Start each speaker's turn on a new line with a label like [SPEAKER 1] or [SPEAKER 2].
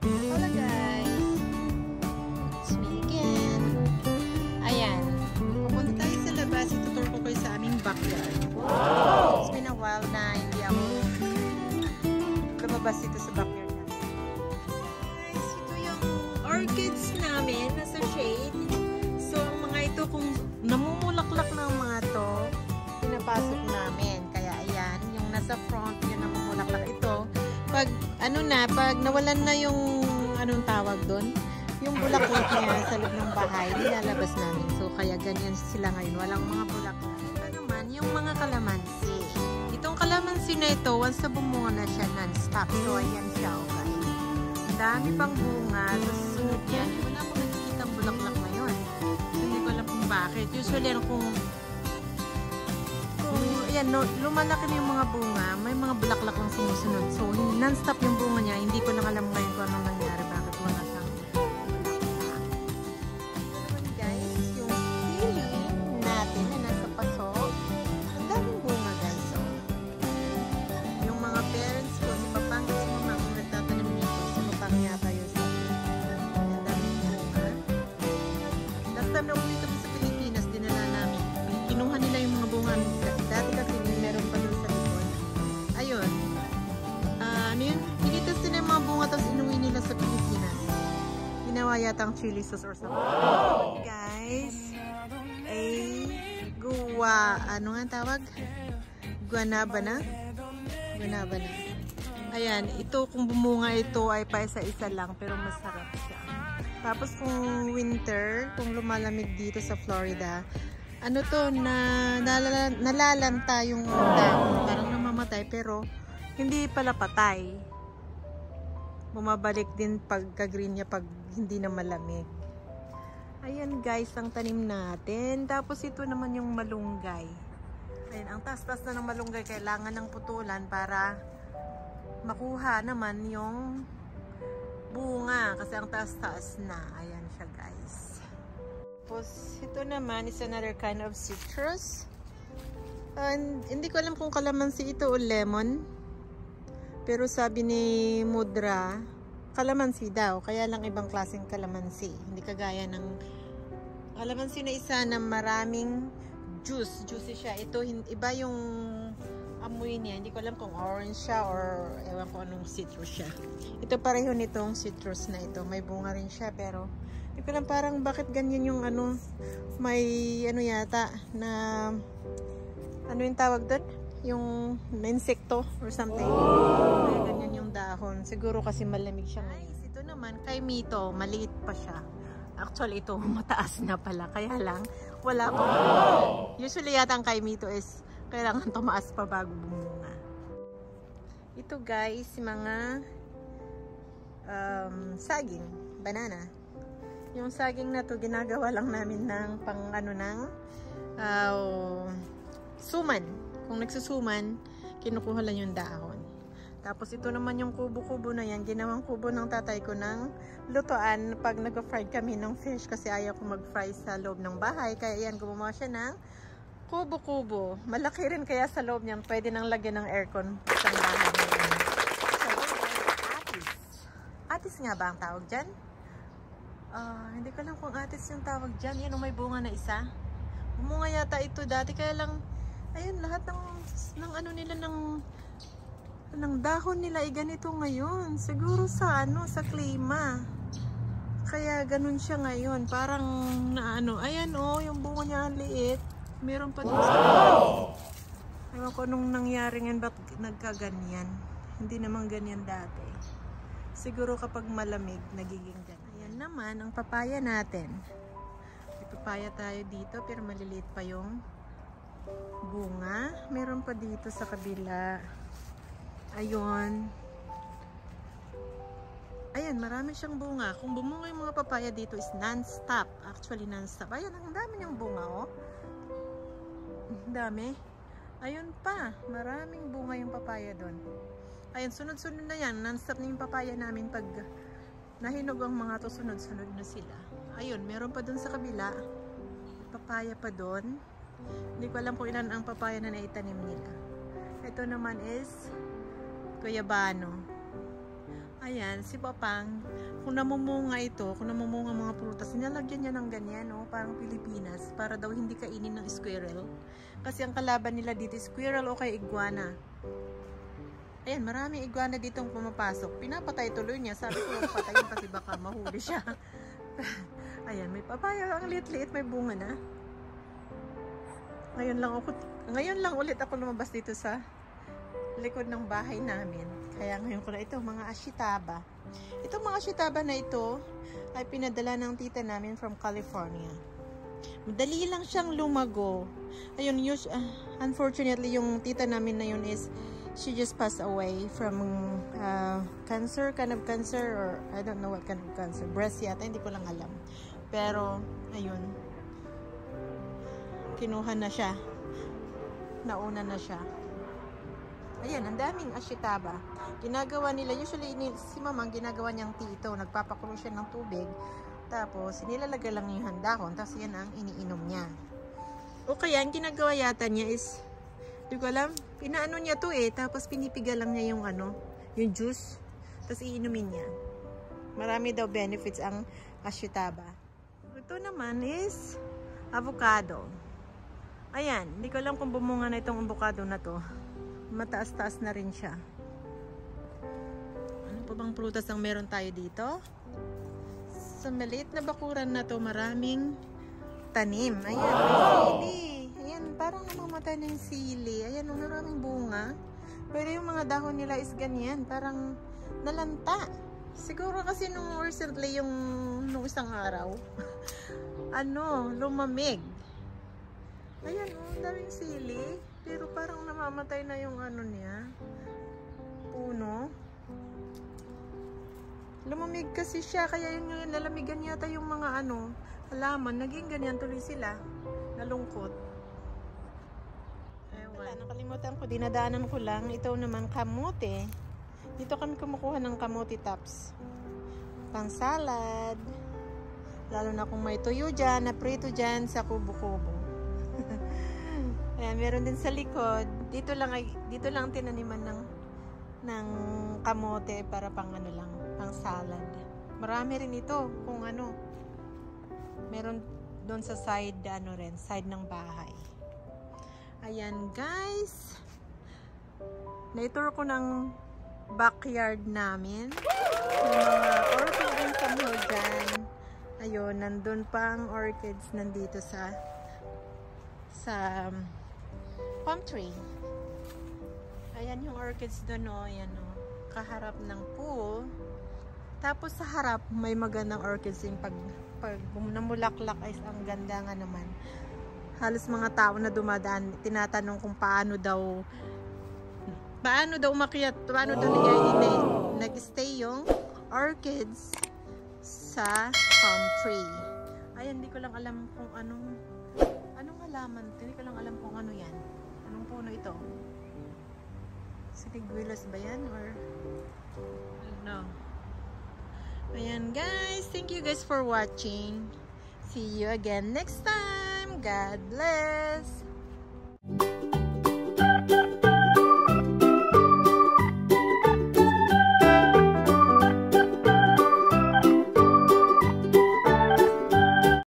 [SPEAKER 1] Hola guys! It's me again. Ayan. Pupunta tayo sa labas. Itutur ko kayo sa aming backyard. Wow! It's been a while na hindi ako lumabas dito sa backyard natin. Guys, ito yung orchids namin. Nasa shade. So, ang mga ito, kung namumulaklak na ang mga to, pinapasok namin. Kaya ayan, yung nasa front, yung namumulaklak ito. Pag, ano na, pag nawalan na yung, anong tawag doon? Yung bulaklak niya sa loob ng bahay, nilalabas namin. So, kaya ganyan sila ngayon. Walang mga bulaklak. Ito naman, yung mga kalamansi. Itong kalamansi na ito, once na bumunga na siya non-stop. So, ayan siya, okay. Ang dami pang bunga. Tapos, sunod yan. Wala akong nakikita ang bulaklak ngayon. So, hindi ko alam kung bakit. Usually, ano kung ayan, no, lumalaki na yung mga bunga, may mga bulaklak lang sumusunod. So, non-stop yung bunga niya. Hindi ko lang alam ngayon kung anong nangyari. Bakit wala siyang bulaklak. Naman guys, yung feeling natin na nasa paso, ang daming bunga guys. So, yung mga parents ko, si Papang, si Mamang, kung nagtatanim nito, si Papang yata yun sa ang daming bunga. Last time na ulit kami sa Pilipinas, dinala namin. Kinuha nila yung mga bunga. Dati kasi Ginawa yata ang chili sauce or something. Guys, ay guwa. Ano nga tawag? Guanabana? Guanabana. Ayan, ito kung bumunga ito ay pa isa-isa lang pero masarap siya. Tapos kung winter, kung lumalamig dito sa Florida, ano to, na nalala, nalalanta yung dahon. Parang namamatay pero hindi pala patay. Bumabalik din pagka-green niya pag hindi na malamig. Ayan guys, ang tanim natin. Tapos ito naman yung malunggay. Ayan, ang taas-taas na ng malunggay kailangan ng putulan para makuha naman yung bunga kasi ang taas-taas na. Ayan siya guys. Tapos ito naman is another kind of citrus. And, hindi ko alam kung kalamansi ito o lemon. Pero sabi ni Mudra, kalamansi daw. Kaya lang ibang klaseng kalamansi. Hindi kagaya ng kalamansi na isa na maraming juice. Juicy siya. Ito, iba yung amoy niya. Hindi ko alam kung orange siya or ewan ko anong citrus siya. Ito pareho nitong citrus na ito. May bunga rin siya pero hindi ko alam parang bakit ganyan yung ano may ano yata na ano yung tawag doon? Yung insekto or something. May ganyan yung dahon. Siguro kasi malamig siya ngayon. Ito naman kay Mito, maliit pa siya. Actually, ito mataas na pala. Kaya lang, wala pa. Usually yata ang kay Mito is kailangan tumaas pa bago bumunga. Ito guys, mga um, saging, banana. Yung saging na to ginagawa lang namin ng pang ano ng uh, suman. Kung nagsusuman, kinukuha lang yung dahon. Tapos ito naman yung kubo-kubo na yan. Ginawang kubo ng tatay ko ng lutoan pag nag-fry kami ng fish kasi ayaw ko mag-fry sa loob ng bahay. Kaya yan, gumawa siya ng kubo-kubo. Malaki rin kaya sa loob niyan. Pwede nang lagyan ng aircon sa bahay. Atis. Atis nga ba ang tawag dyan? Uh, hindi ko lang kung atis yung tawag dyan. Yan, may bunga na isa. Bumunga yata ito dati. Kaya lang, ayun, lahat ng, ng ano nila, ng, ng dahon nila ay ganito ngayon. Siguro sa ano, sa klima. Kaya ganun siya ngayon. Parang na ano, ayan oh, yung bunga niya liit. Meron pa sa wow! Ewan ko nung nangyari ngayon, ba't nagkaganyan? Hindi naman ganyan dati. Siguro kapag malamig, nagiging ganyan. Ayan naman, ang papaya natin. May papaya tayo dito, pero maliliit pa yung bunga. Meron pa dito sa kabila. Ayun. Ayan, marami siyang bunga. Kung bumunga yung mga papaya dito is non-stop. Actually, non-stop. Ayan, ang dami niyang bunga, oh. Ang dami. Ayun pa. Maraming bunga yung papaya doon. Ayun, sunod-sunod na yan. Non-stop na yung papaya namin pag nahinog ang mga to sunod-sunod na sila. Ayun, meron pa doon sa kabila. Papaya pa doon. Hindi ko alam kung ilan ang papaya na naitanim nila. Ito naman is Guyabano. Ayan, si Papang, kung namumunga ito, kung namumunga mga prutas, nilalagyan niya ng ganyan, no? parang Pilipinas, para daw hindi kainin ng squirrel. Kasi ang kalaban nila dito, squirrel o kay iguana. Ayan, maraming iguana dito ang pumapasok. Pinapatay tuloy niya. Sabi ko, patayin kasi baka mahuli siya. Ayan, may papaya. Ang liit-liit, may bunga na. Ngayon lang ako, ngayon lang ulit ako lumabas dito sa likod ng bahay namin. Kaya ngayon ko na ito, mga ashitaba. Itong mga ashitaba na ito ay pinadala ng tita namin from California. Madali lang siyang lumago. Ayun, yun, uh, unfortunately, yung tita namin na yun is she just passed away from uh, cancer, kind of cancer, or I don't know what kind of cancer. Breast yata, hindi ko lang alam. Pero, ayun, kinuha na siya. Nauna na siya. Ayan, ang daming ashitaba. Ginagawa nila, usually si mamang ginagawa niyang tea ito. Nagpapakulo siya ng tubig. Tapos, nilalagay lang yung handakon. Tapos, yan ang iniinom niya. O kaya, ang ginagawa yata niya is, di ko alam, pinaano niya to eh. Tapos, pinipiga lang niya yung ano, yung juice. Tapos, iinumin niya. Marami daw benefits ang ashitaba. Ito naman is avocado. Ayan, hindi ko alam kung bumunga na itong avocado na to mataas-taas na rin siya. Ano pa bang prutas ang meron tayo dito? Sa maliit na bakuran na to, maraming tanim. Ayan, sili. Ayan, parang namamatay na yung sili. Ayan, maraming bunga. Pero yung mga dahon nila is ganyan, parang nalanta. Siguro kasi nung recently yung nung isang araw, ano, lumamig. Ayan, oh, daming sili. Pero parang namamatay na yung ano niya. Puno. Lumamig kasi siya. Kaya yun yung nalamigan yata yung mga ano, halaman. Naging ganyan tuloy sila. Nalungkot. Ewan. Wala, nakalimutan ko. Dinadaanan ko lang. Ito naman kamote. Dito kami kumukuha ng kamote tops. Pang salad. Lalo na kung may tuyo dyan, na prito dyan sa kubo-kubo. Ayan, meron din sa likod. Dito lang ay dito lang tinaniman ng ng kamote para pang ano lang, pang salad. Marami rin ito kung ano. Meron doon sa side ano rin, side ng bahay. Ayan, guys. Na-tour ko ng backyard namin. Yung mga orchid dyan. Ayun, nandun pa ang orchids nandito sa sa palm tree. Ayan yung orchids doon, no. Ayan, no. Kaharap ng pool. Tapos sa harap, may magandang orchids yung pag, pag namulaklak ay ang ganda nga naman. Halos mga tao na dumadaan, tinatanong kung paano daw paano daw umakyat, paano daw oh. nag-stay yung orchids sa palm tree. Ay, hindi ko lang alam kung anong halaman. Hindi ko lang alam kung ano yan. Anong puno ito? Siniguilas ba yan? Or, no. Ayan guys. Thank you guys for watching. See you again next time. God bless.